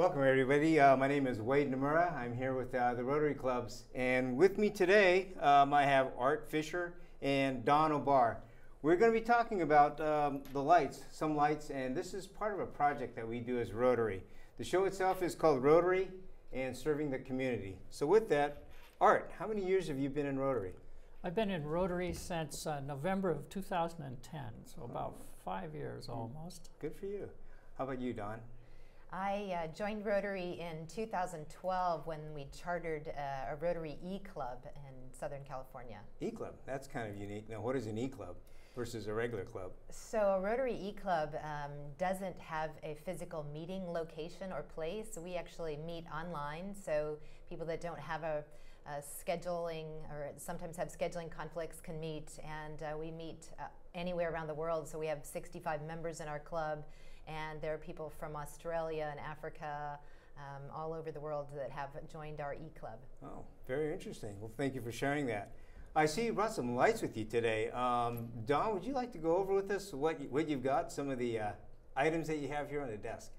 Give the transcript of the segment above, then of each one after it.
Welcome, everybody. Uh, my name is Wade Nomura. I'm here with uh, the Rotary Clubs. And with me today, um, I have Art Fisher and Dawn O'Bar. We're going to be talking about um, the lights, some lights, and this is part of a project that we do as Rotary. The show itself is called Rotary and Serving the Community. So, with that, Art, how many years have you been in Rotary? I've been in Rotary since uh, November of 2010, so about five years almost. Good for you. How about you, Don? I uh, joined Rotary in 2012 when we chartered uh, a Rotary E Club in Southern California. E Club, that's kind of unique. Now, what is an E Club versus a regular club? So, a Rotary E Club um, doesn't have a physical meeting location or place. We actually meet online, so people that don't have a, a scheduling or sometimes have scheduling conflicts can meet, and uh, we meet uh, anywhere around the world. So, we have 65 members in our club and there are people from Australia and Africa, um, all over the world that have joined our e-club. Oh, very interesting. Well, thank you for sharing that. I see you brought some lights with you today. Um, Dawn, would you like to go over with us what, you, what you've got, some of the uh, items that you have here on the desk?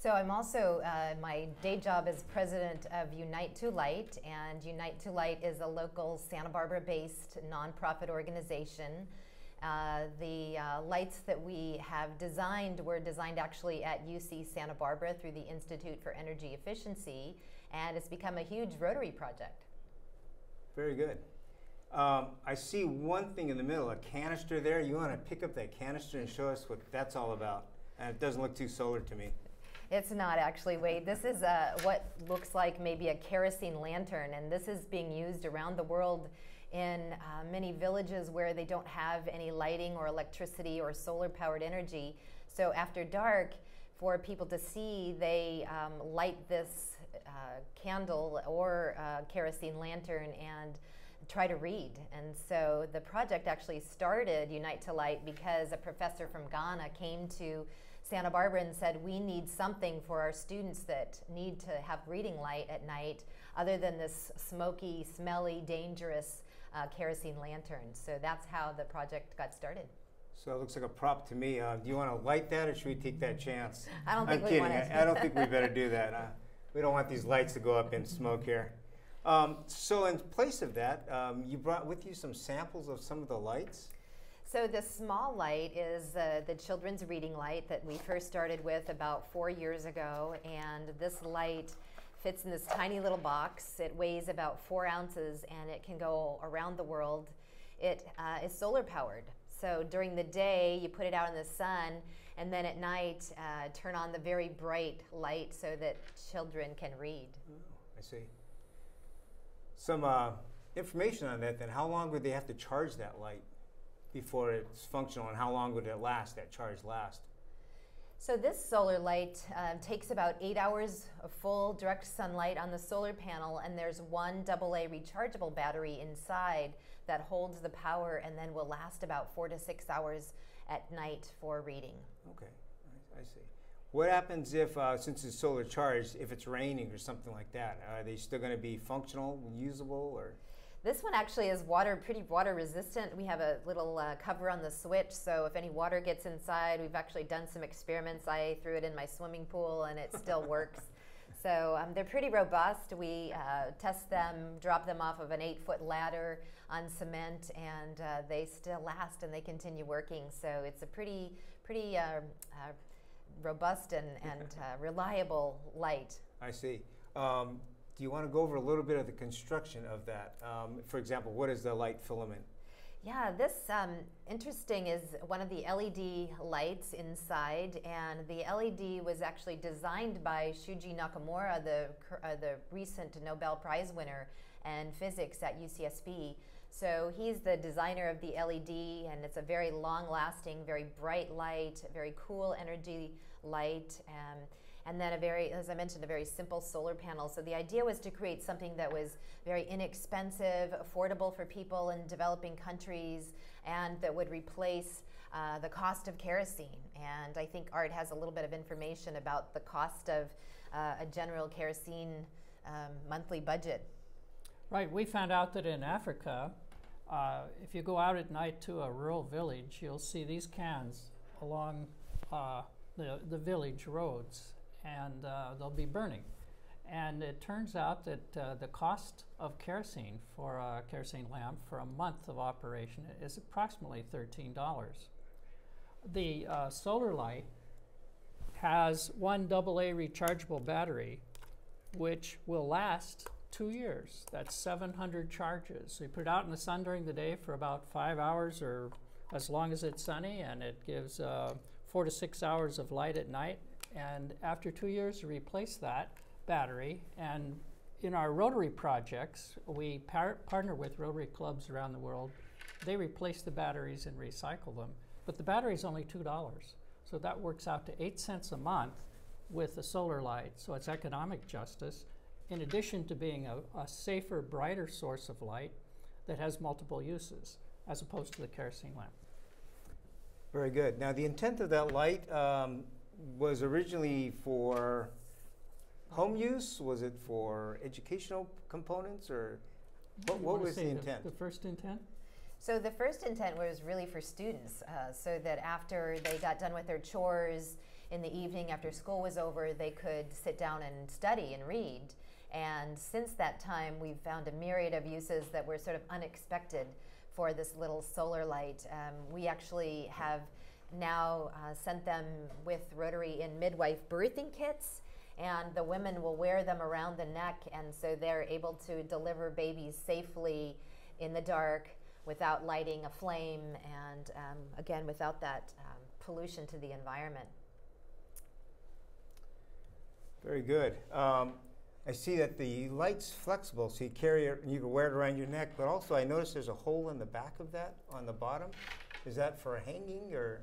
So I'm also, uh, my day job is president of Unite to Light, and Unite to Light is a local Santa Barbara-based nonprofit organization uh, the uh, lights that we have designed were designed actually at UC Santa Barbara through the Institute for Energy Efficiency, and it's become a huge Rotary project. Very good. Um, I see one thing in the middle, a canister there. You want to pick up that canister and show us what that's all about? And it doesn't look too solar to me. It's not actually, Wade. This is a, what looks like maybe a kerosene lantern, and this is being used around the world in uh, many villages where they don't have any lighting or electricity or solar powered energy. So after dark, for people to see, they um, light this uh, candle or uh, kerosene lantern and try to read. And so the project actually started Unite to Light because a professor from Ghana came to Santa Barbara and said, We need something for our students that need to have reading light at night other than this smoky, smelly, dangerous uh, kerosene lanterns. So that's how the project got started. So it looks like a prop to me. Uh, do you want to light that, or should we take that chance? I don't think I'm we kidding. want I, I don't think we better do that. Uh, we don't want these lights to go up in smoke here. Um, so in place of that, um, you brought with you some samples of some of the lights. So the small light is uh, the children's reading light that we first started with about four years ago, and this light fits in this tiny little box. It weighs about four ounces and it can go around the world. It uh, is solar powered. So during the day, you put it out in the sun, and then at night, uh, turn on the very bright light so that children can read. I see. Some uh, information on that then. How long would they have to charge that light before it's functional, and how long would it last, that charge last? So this solar light uh, takes about eight hours of full direct sunlight on the solar panel and there's one AA rechargeable battery inside that holds the power and then will last about four to six hours at night for reading. Okay, I, see. What happens if, uh, since it's solar charged, if it's raining or something like that? Are they still going to be functional, usable, or? This one actually is water, pretty water resistant. We have a little uh, cover on the switch, so if any water gets inside, we've actually done some experiments. I threw it in my swimming pool and it still works. So um, they're pretty robust. We uh, test them, drop them off of an eight foot ladder on cement, and uh, they still last and they continue working. So it's a pretty, pretty uh, uh, robust and, and uh, reliable light. I see. Um, do you want to go over a little bit of the construction of that? Um, for example, what is the light filament? Yeah, this um, interesting is one of the LED lights inside, and the LED was actually designed by Shuji Nakamura, the uh, the recent Nobel Prize winner in physics at UCSB. So he's the designer of the LED, and it's a very long-lasting, very bright light, very cool energy light. Um, and then a very, as I mentioned, a very simple solar panel. So the idea was to create something that was very inexpensive, affordable for people in developing countries, and that would replace uh, the cost of kerosene. And I think Art has a little bit of information about the cost of uh, a general kerosene um, monthly budget. Right, we found out that in Africa, uh, if you go out at night to a rural village, you'll see these cans along uh, the, the village roads and uh, they'll be burning. And it turns out that uh, the cost of kerosene for a kerosene lamp for a month of operation is approximately $13. The uh, solar light has one AA rechargeable battery, which will last two years. That's 700 charges. So you put it out in the sun during the day for about five hours or as long as it's sunny, and it gives uh, four to six hours of light at night. And after two years, replace that battery. And in our Rotary projects, we par- partner with Rotary clubs around the world. They replace the batteries and recycle them. But the battery is only $2. So that works out to 8 cents a month with a solar light. So it's economic justice, in addition to being a, a safer, brighter source of light that has multiple uses, as opposed to the kerosene lamp. Very good. Now, the intent of that light um, was originally for home use? Was it for educational components, or what, what was the say intent? The first intent? So the first intent was really for students, uh, so that after they got done with their chores in the evening after school was over, they could sit down and study and read. And since that time, we've found a myriad of uses that were sort of unexpected for this little solar light. Um, we actually have now uh, sent them with Rotary in midwife birthing kits. And the women will wear them around the neck, and so they're able to deliver babies safely in the dark without lighting a flame and um, again without that um, pollution to the environment. Very good. Um, I see that the light's flexible, so you carry it and you can wear it around your neck. But also, I noticed there's a hole in the back of that on the bottom. Is that for hanging or?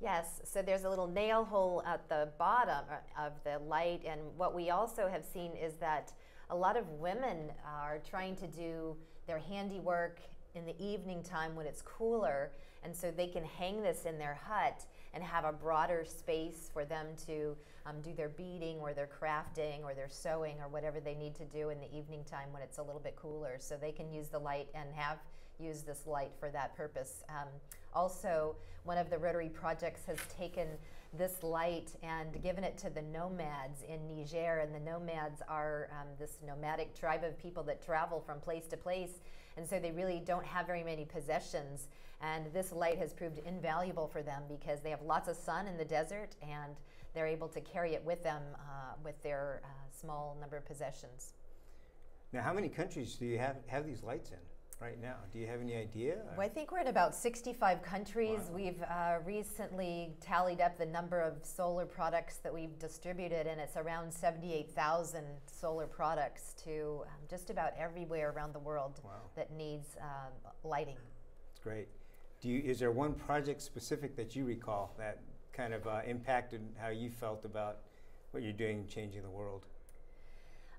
Yes, so there's a little nail hole at the bottom uh, of the light, and what we also have seen is that a lot of women are trying to do their handiwork in the evening time when it's cooler, and so they can hang this in their hut and have a broader space for them to um, do their beading or their crafting or their sewing or whatever they need to do in the evening time when it's a little bit cooler. So they can use the light and have used this light for that purpose. Um, also, one of the Rotary projects has taken this light and given it to the nomads in Niger. And the nomads are um, this nomadic tribe of people that travel from place to place. And so they really don't have very many possessions. And this light has proved invaluable for them because they have lots of sun in the desert and they're able to carry it with them uh, with their uh, small number of possessions. Now, how many countries do you have have these lights in right now? Do you have any idea? Well, I think we're in about 65 countries. Wow. We've uh, recently tallied up the number of solar products that we've distributed, and it's around 78,000 solar products to um, just about everywhere around the world Wow. that needs um, lighting. That's great. Do you, is there one project specific that you recall that kind of uh, impacted how you felt about what you're doing, changing the world?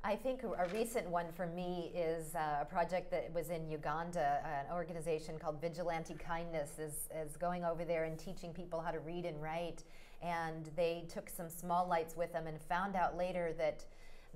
I think a recent one for me is uh, a project that was in Uganda. An organization called Vigilante Kindness is, is going over there and teaching people how to read and write. And they took some small lights with them and found out later that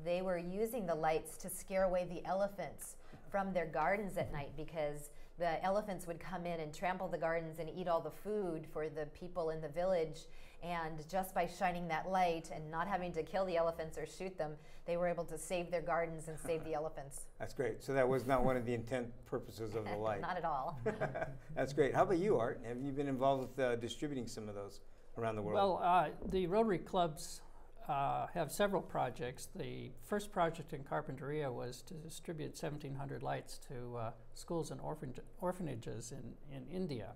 they were using the lights to scare away the elephants from their gardens at night because the elephants would come in and trample the gardens and eat all the food for the people in the village. And just by shining that light and not having to kill the elephants or shoot them, they were able to save their gardens and save the elephants. That's great. So that was not one of the intent purposes of the light. not at all. That's great. How about you, Art? Have you been involved with uh, distributing some of those around the world? Well, uh, the Rotary clubs uh, have several projects. The first project in Carpinteria was to distribute 1,700 lights to uh, schools and orphan- orphanages in, in India.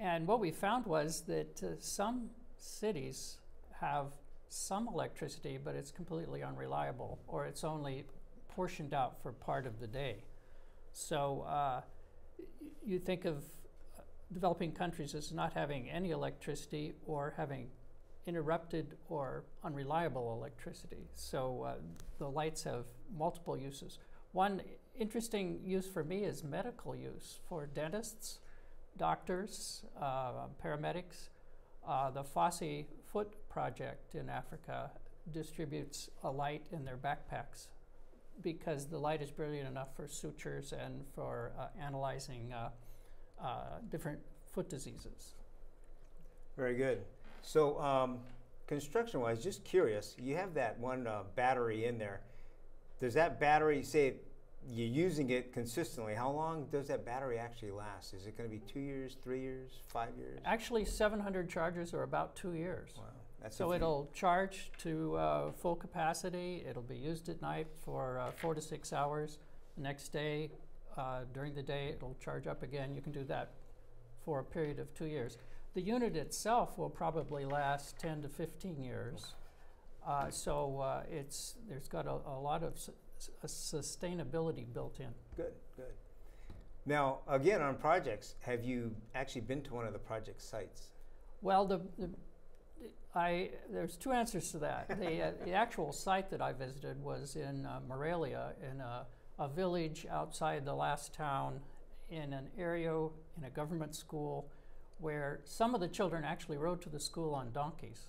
And what we found was that uh, some cities have some electricity, but it's completely unreliable, or it's only portioned out for part of the day. So uh, you think of uh, developing countries as not having any electricity or having interrupted or unreliable electricity. So uh, the lights have multiple uses. One interesting use for me is medical use for dentists, doctors, uh, paramedics. Uh, the Fosse Foot Project in Africa distributes a light in their backpacks because the light is brilliant enough for sutures and for uh, analyzing uh, uh, different foot diseases. Very good. So, um, construction wise, just curious, you have that one uh, battery in there. Does that battery, say you're using it consistently, how long does that battery actually last? Is it going to be two years, three years, five years? Actually, 700 chargers are about two years. Wow. That's So it'll charge to uh, full capacity. It'll be used at night for uh, four to six hours. The next day, uh, during the day, it'll charge up again. You can do that for a period of two years. The unit itself will probably last 10 to 15 years. Uh, so uh, it's there's got a, a lot of s- sustainability built in. Good, good. Now, again, on projects, have you actually been to one of the project sites? Well, the, the I there's two answers to that. the, uh, the actual site that I visited was in uh, Morelia, in a, a village outside the last town, in an area in a government school, where some of the children actually rode to the school on donkeys,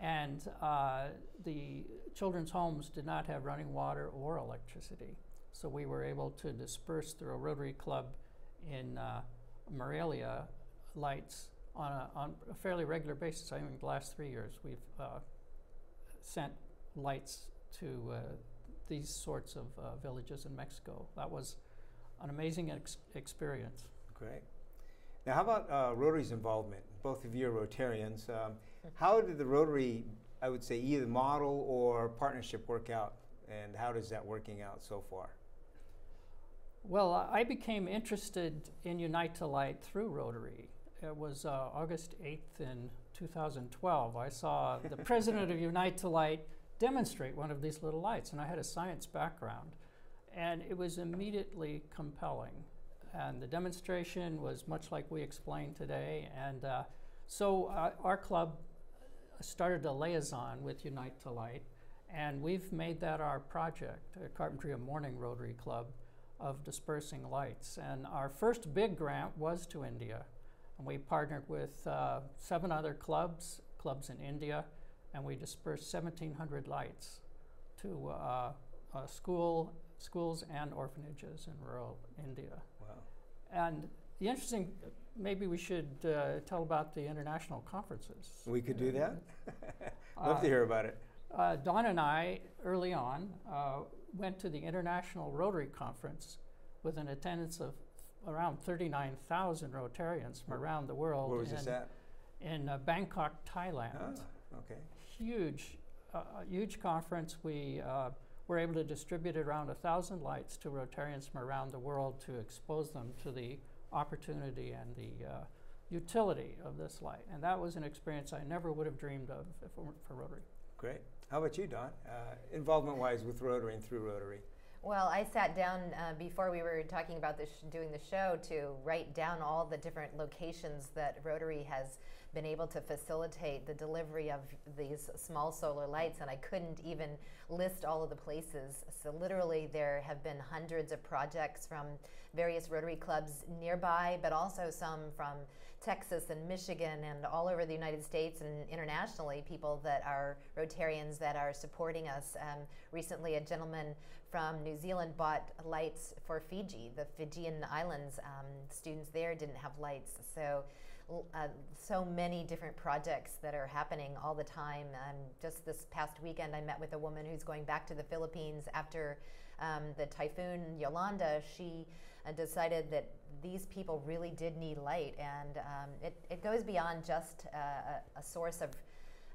and uh, the children's homes did not have running water or electricity. So we were able to disperse through a Rotary Club in uh, Morelia lights on a, on a fairly regular basis. I think the last three years we've uh, sent lights to uh, these sorts of uh, villages in Mexico. That was an amazing ex- experience. Great. Now, how about uh, Rotary's involvement? Both of you are Rotarians. Um, how did the Rotary, I would say, either model or partnership work out? And how does that working out so far? Well, I I became interested in Unite to Light through Rotary. It was uh, August 8th in 2012. I saw the president of Unite to Light demonstrate one of these little lights, and I had a science background. And it was immediately compelling. And the demonstration was much like we explained today. And uh, so uh, our club started a liaison with Unite to Light, and we've made that our project, Carpentry Carpinteria Morning Rotary Club of dispersing lights. And our first big grant was to India. And we partnered with uh, seven other clubs, clubs in India, and we dispersed 1,700 lights to uh, uh, school, schools and orphanages in rural India. Wow. And the interesting, maybe we should uh, tell about the international conferences. We could do that? Love Uh, to hear about it. uh, Dawn and I, early on, uh, went to the International Rotary Conference with an attendance of around 39,000 Rotarians from around the world. Where was this in, at? In uh, Bangkok, Thailand. Ah, okay. Huge, uh, huge conference. We uh, were able to distribute around a thousand lights to Rotarians from around the world to expose them to the opportunity and the uh, utility of this light. And that was an experience I never would have dreamed of if it weren't for Rotary. Great. How about you, Dawn? Uh, involvement wise with Rotary and through Rotary? Well, I sat down uh, before we were talking about this, doing the show, to write down all the different locations that Rotary has been able to facilitate the delivery of these small solar lights, and I couldn't even list all of the places. So, literally, there have been hundreds of projects from various Rotary clubs nearby, but also some from Texas and Michigan and all over the United States and internationally, people that are Rotarians that are supporting us. Um, recently, a gentleman from New Zealand bought lights for Fiji. The Fijian islands, um, students there didn't have lights. So, uh, so many different projects that are happening all the time. Um, just this past weekend, I met with a woman who's going back to the Philippines after um, the typhoon Yolanda. She uh, decided that these people really did need light, and um, it, it goes beyond just uh, a, a source of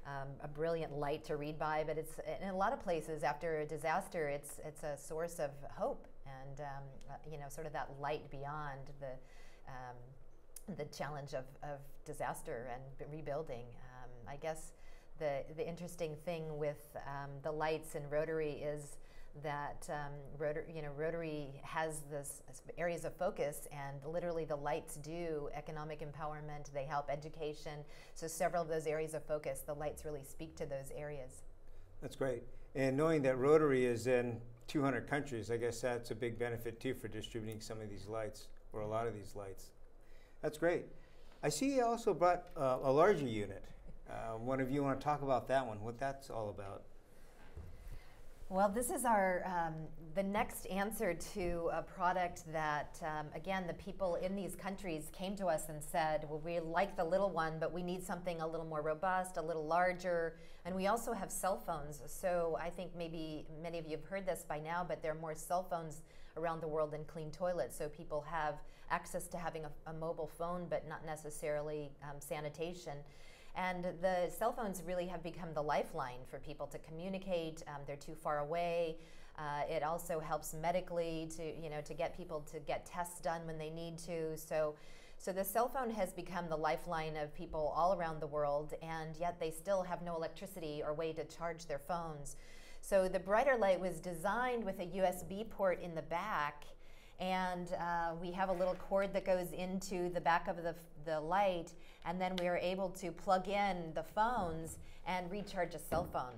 um, a brilliant light to read by, but it's in a lot of places after a disaster, it's it's a source of hope and um, uh, you know sort of that light beyond the um, the challenge of, of disaster and rebuilding. Um, I guess the the interesting thing with um, the lights in Rotary is that um, Rotary, you know, Rotary has this areas of focus, and literally the lights do economic empowerment. They help education. So several of those areas of focus, the lights really speak to those areas. That's great. And knowing that Rotary is in 200 countries, I guess that's a big benefit too for distributing some of these lights or a lot of these lights. That's great. I see you also brought uh, a larger unit. Uh, one of you want to talk about that one, what that's all about? Well, this is our um, the next answer to a product that, um, again, the people in these countries came to us and said, "Well, we like the little one, but we need something a little more robust, a little larger." And we also have cell phones. So I think maybe many of you have heard this by now, but there are more cell phones around the world than clean toilets. So people have access to having a, a mobile phone, but not necessarily um, sanitation. And the cell phones really have become the lifeline for people to communicate. Um, they're too far away. Uh, it also helps medically to you know to get people to get tests done when they need to. So. So the cell phone has become the lifeline of people all around the world, and yet they still have no electricity or way to charge their phones. So the brighter light was designed with a USB port in the back, and uh, we have a little cord that goes into the back of the, the light, and then we are able to plug in the phones and recharge a cell phone.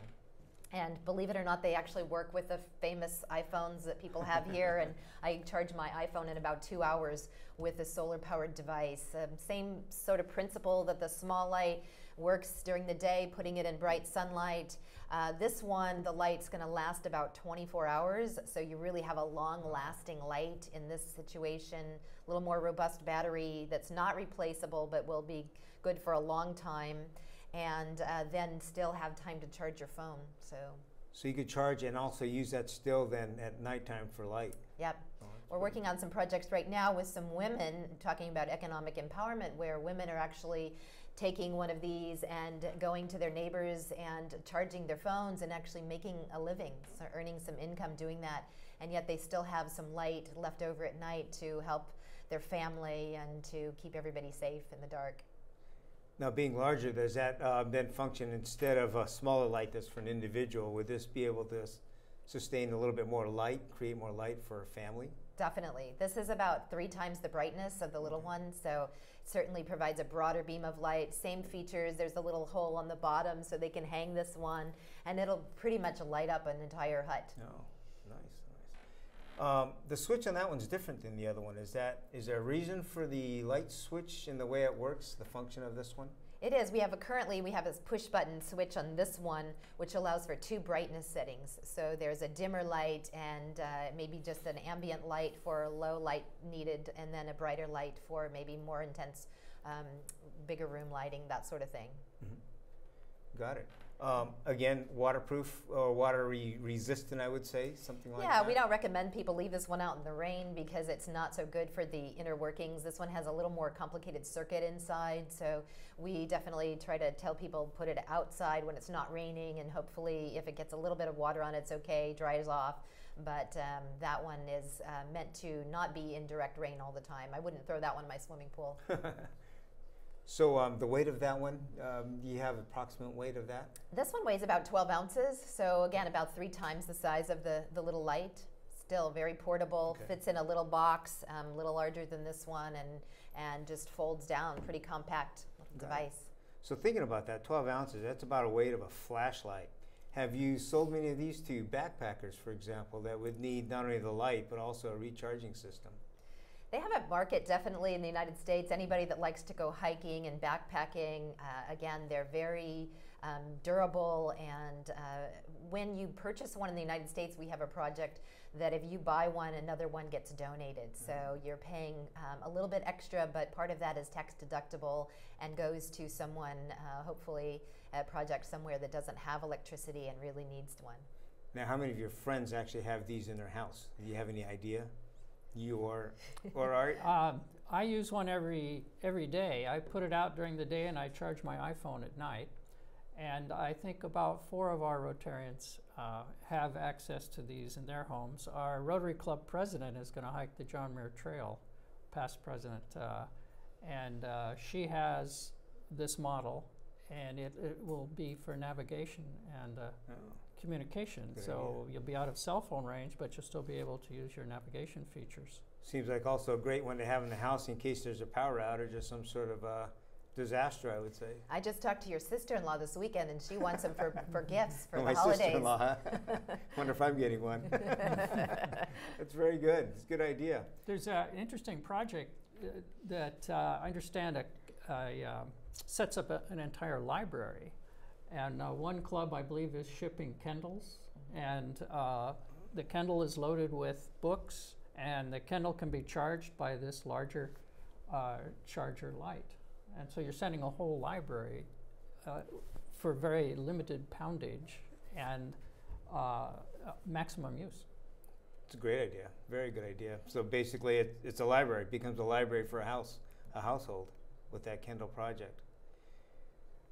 And believe it or not, they actually work with the famous iPhones that people have here. and I charge my iPhone in about two hours with a solar powered device. Um, same sort of principle that the small light works during the day, putting it in bright sunlight. Uh, this one, the light's going to last about 24 hours, so you really have a long lasting light in this situation. A little more robust battery that's not replaceable but will be good for a long time and uh, then still have time to charge your phone. So. So you could charge and also use that still then at nighttime for light. Yep. Oh, We're working on some projects right now with some women talking about economic empowerment where women are actually taking one of these and going to their neighbors and charging their phones and actually making a living, so earning some income doing that. And yet they still have some light left over at night to help their family and to keep everybody safe in the dark. Now, being larger, does that uh, then function instead of a smaller light that's for an individual? Would this be able to sustain a little bit more light, create more light for a family? Definitely. This is about three times the brightness of the little one, so it certainly provides a broader beam of light. Same features. There's a little hole on the bottom so they can hang this one, and it'll pretty much light up an entire hut. Oh, nice, nice. Um, the switch on that one's different than the other one. Is that is there a reason for the light switch in the way it works, the function of this one? It is. We have a currently we have a push button switch on this one, which allows for two brightness settings. So there's a dimmer light and uh, maybe just an ambient light for low light needed, and then a brighter light for maybe more intense, um, bigger room lighting, that sort of thing. Mm-hmm. Got it. Um, again, waterproof or water re- resistant, I would say, something like yeah, that. Yeah, we don't recommend people leave this one out in the rain because it's not so good for the inner workings. This one has a little more complicated circuit inside, so we definitely try to tell people put it outside when it's not raining, and hopefully, if it gets a little bit of water on it, it's okay, dries off. But um, that one is uh, meant to not be in direct rain all the time. I wouldn't throw that one in my swimming pool. So um, the weight of that one, um, you have approximate weight of that? This one weighs about 12 ounces. So again, about three times the size of the, the little light. Still very portable, okay. fits in a little box, a um, little larger than this one, and, and just folds down, pretty compact device. So thinking about that, 12 ounces, that's about a weight of a flashlight. Have you sold many of these to backpackers, for example, that would need not only the light, but also a recharging system? They have a market definitely in the United States. Anybody that likes to go hiking and backpacking, uh, again, they're very um, durable. And uh, when you purchase one in the United States, we have a project that if you buy one, another one gets donated. Mm-hmm. So you're paying um, a little bit extra, but part of that is tax deductible and goes to someone, uh, hopefully, a project somewhere that doesn't have electricity and really needs one. Now, how many of your friends actually have these in their house? Do you have any idea? You or, Art? Um, I use one every every day. I put it out during the day and I charge my iPhone at night. And I think about four of our Rotarians uh, have access to these in their homes. Our Rotary Club president is going to hike the John Muir Trail, past president, uh, and uh, she has this model, and it, it will be for navigation and uh, oh communication. Good so idea. you'll be out of cell phone range, but you'll still be able to use your navigation features. Seems like also a great one to have in the house in case there's a power outage or just some sort of uh, disaster, I would say. I just talked to your sister-in-law this weekend, and she wants them for, for gifts for oh, the my holidays. sister-in-law. Huh? Wonder if I'm getting one. That's very good. It's a good idea. There's an interesting project uh, that uh, I understand a, a, um, sets up a, an entire library and uh, one club, I believe, is shipping Kindles and uh, the Kindle is loaded with books, and the Kindle can be charged by this larger uh, charger light. And so you're sending a whole library uh, for very limited poundage and uh, maximum use. It's a great idea. Very good idea. So basically, it, it's a library. It becomes a library for a house, a household, with that Kindle project.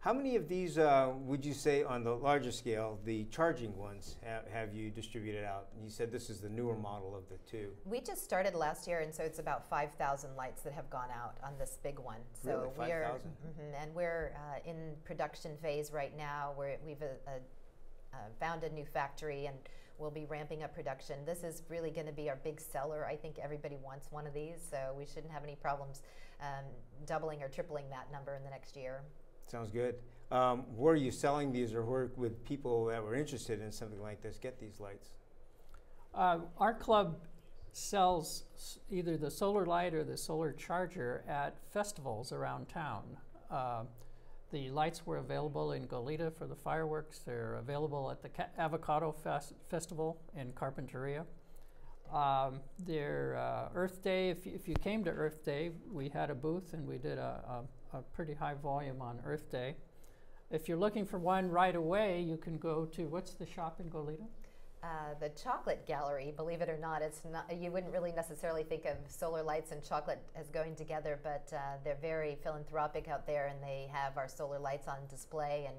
How many of these uh, would you say, on the larger scale, the charging ones, have, have you distributed out? You said this is the newer model of the two. We just started last year, and so it's about 5,000 lights that have gone out on this big one. So really, we're 5,000? mhm, and we're uh, in production phase right now. Where we've uh, uh, found a new factory and we'll be ramping up production. This is really going to be our big seller. I think everybody wants one of these, so we shouldn't have any problems um, doubling or tripling that number in the next year. Sounds good. Um, where are you selling these, or where would people that were interested in something like this get these lights? Uh, our club sells either the solar light or the solar charger at festivals around town. Uh, the lights were available in Goleta for the fireworks. They're available at the Ca- Avocado Fest- Festival in Carpinteria. Um, their uh, Earth Day, if, y- if you came to Earth Day, we had a booth and we did a, a, a pretty high volume on Earth Day. If you're looking for one right away, you can go to what's the shop in Goleta? Uh, the chocolate gallery, believe it or not, it's not. You wouldn't really necessarily think of solar lights and chocolate as going together, but uh, they're very philanthropic out there, and they have our solar lights on display and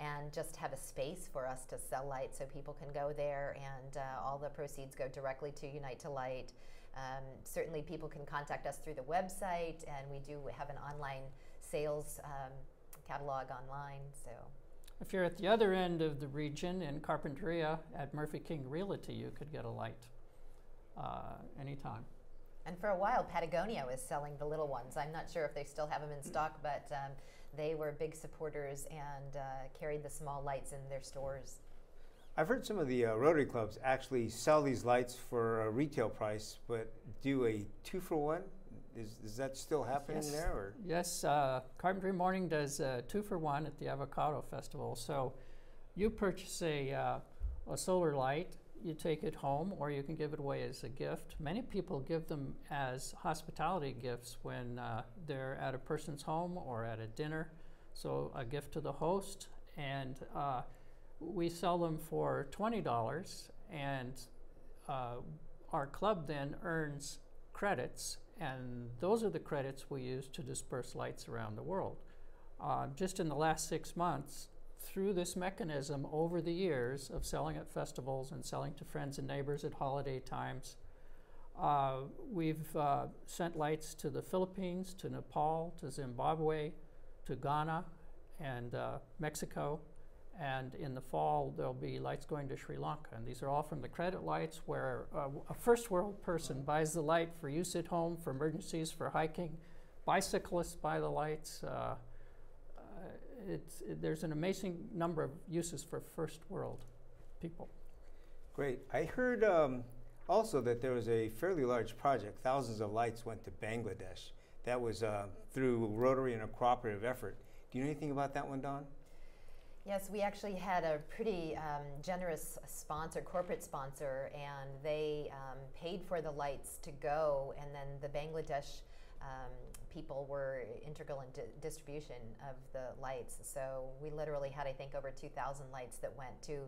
and just have a space for us to sell lights, so people can go there, and uh, all the proceeds go directly to Unite to Light. Um, certainly, people can contact us through the website, and we do have an online sales um, catalog online. So. If you're at the other end of the region in Carpinteria at Murphy King Realty, you could get a light uh, anytime. And for a while, Patagonia was selling the little ones. I'm not sure if they still have them in stock, but um, they were big supporters and uh, carried the small lights in their stores. I've heard some of the uh, Rotary clubs actually sell these lights for a retail price, but do a two for one. Is, is that still happening Yes. there? Or? Yes, uh, Carpinteria Morning does uh, two for one at the Avocado Festival. So you purchase a, uh, a solar light, you take it home, or you can give it away as a gift. Many people give them as hospitality gifts when uh, they're at a person's home or at a dinner. So a gift to the host, and uh, we sell them for twenty dollars, and uh, our club then earns credits, and those are the credits we use to disperse lights around the world. Uh, just in the last six months, through this mechanism over the years of selling at festivals and selling to friends and neighbors at holiday times, uh, we've uh, sent lights to the Philippines, to Nepal, to Zimbabwe, to Ghana, and uh, Mexico. And in the fall, there'll be lights going to Sri Lanka. And these are all from the credit lights, where uh, a first world person buys the light for use at home, for emergencies, for hiking. Bicyclists buy the lights. Uh, uh, it's, it, there's an amazing number of uses for first world people. Great. I heard um, also that there was a fairly large project. Thousands of lights went to Bangladesh. That was uh, through Rotary and a cooperative effort. Do you know anything about that one, Dawn? Yes, we actually had a pretty um, generous sponsor, corporate sponsor, and they um, paid for the lights to go, and then the Bangladesh um, people were integral in di- distribution of the lights. So we literally had, I think, over 2,000 lights that went to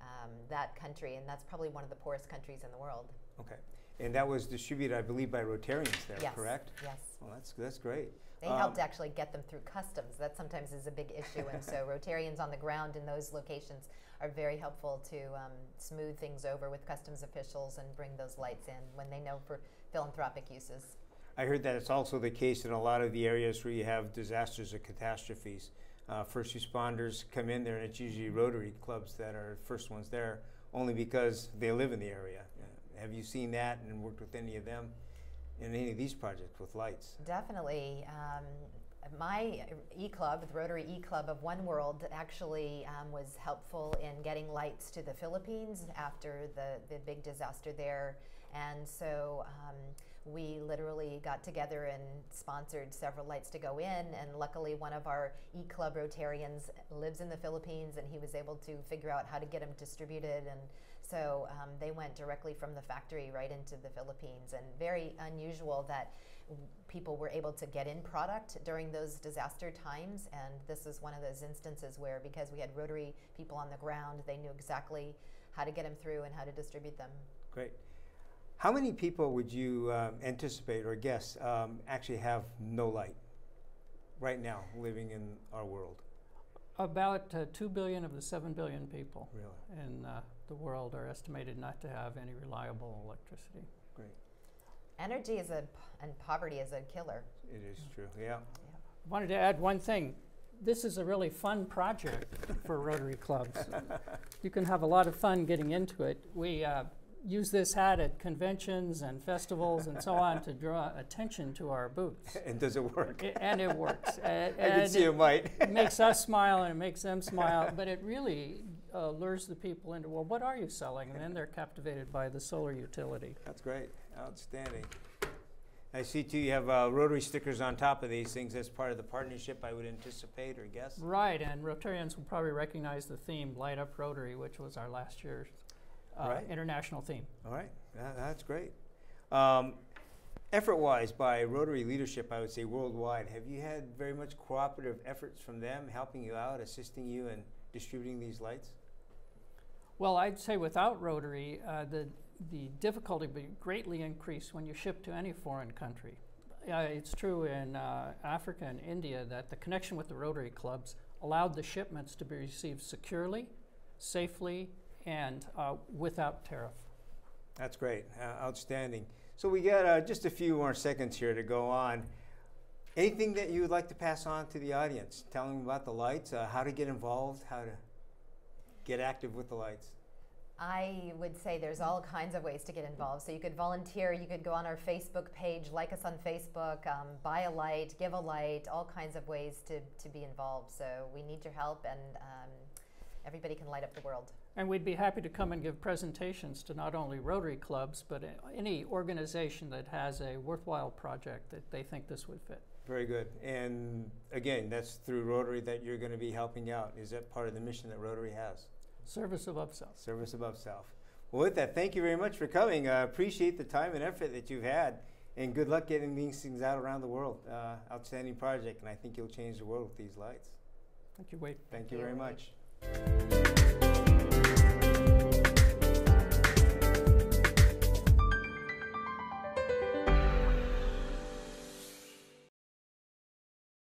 um, that country, and that's probably one of the poorest countries in the world. Okay. And that was distributed, I believe, by Rotarians there, yes. correct? Yes. Well, that's, that's great. They Um, helped actually get them through customs. That sometimes is a big issue, and so Rotarians on the ground in those locations are very helpful to um, smooth things over with customs officials and bring those lights in when they know for philanthropic uses. I heard that it's also the case in a lot of the areas where you have disasters or catastrophes. Uh, first responders come in there, and it's usually Rotary clubs that are first ones there, only because they live in the area. Uh, have you seen that and worked with any of them in any of these projects with lights? Definitely. Um, my e club, the Rotary e Club of One World, actually um, was helpful in getting lights to the Philippines after the, the big disaster there. And so um, we literally got together and sponsored several lights to go in. And luckily, one of our E Club Rotarians lives in the Philippines and he was able to figure out how to get them distributed. And so um, they went directly from the factory right into the Philippines. And very unusual that people were able to get in product during those disaster times. And this is one of those instances where, because we had Rotary people on the ground, they knew exactly how to get them through and how to distribute them. Great. How many people would you um, anticipate or guess um, actually have no light right now living in our world? About uh, 2 billion of the 7 billion people Really? in uh, the world are estimated not to have any reliable electricity. Great. Energy is a, and poverty is a killer. It is true. Yeah. i Wanted to add one thing. This is a really fun project for Rotary clubs. You can have a lot of fun getting into it. We uh, use this hat at conventions and festivals and so on to draw attention to our booths. and does it work? I- and it works. A- I can see it, it might. it makes us smile and it makes them smile, but it really uh, lures the people into, well, what are you selling? And then they're captivated by the solar utility. That's great. Outstanding. I see too you have uh, Rotary stickers on top of these things as part of the partnership, I would anticipate or guess. Right, and Rotarians will probably recognize the theme Light Up Rotary, which was our last year's uh, Right. international theme. All right, That- that's great. Um, effort-wise, by Rotary leadership, I would say worldwide, have you had very much cooperative efforts from them, helping you out, assisting you in distributing these lights? Well, I'd say without Rotary, uh, the, the difficulty would be greatly increased when you ship to any foreign country. Uh, it's true in uh, Africa and India that the connection with the Rotary clubs allowed the shipments to be received securely, safely, and uh, without tariff. That's great, uh, outstanding. So we got uh, just a few more seconds here to go on. Anything that you would like to pass on to the audience? Tell them about the lights, how to get involved, how to get active with the lights. I would say there's all kinds of ways to get involved. So you could volunteer, you could go on our Facebook page, like us on Facebook, um, buy a light, give a light, all kinds of ways to, to be involved. So we need your help, and um, everybody can light up the world. And we'd be happy to come and give presentations to not only Rotary clubs, but any organization that has a worthwhile project that they think this would fit. Very good. And again, that's through Rotary that you're going to be helping out. Is that part of the mission that Rotary has? Service above self. Service above self. Well, with that, thank you very much for coming. Uh, appreciate the time and effort that you've had, and good luck getting these things out around the world. Uh, outstanding project, and I think you'll change the world with these lights. Thank you, Wade. Thank, thank you, very much. much.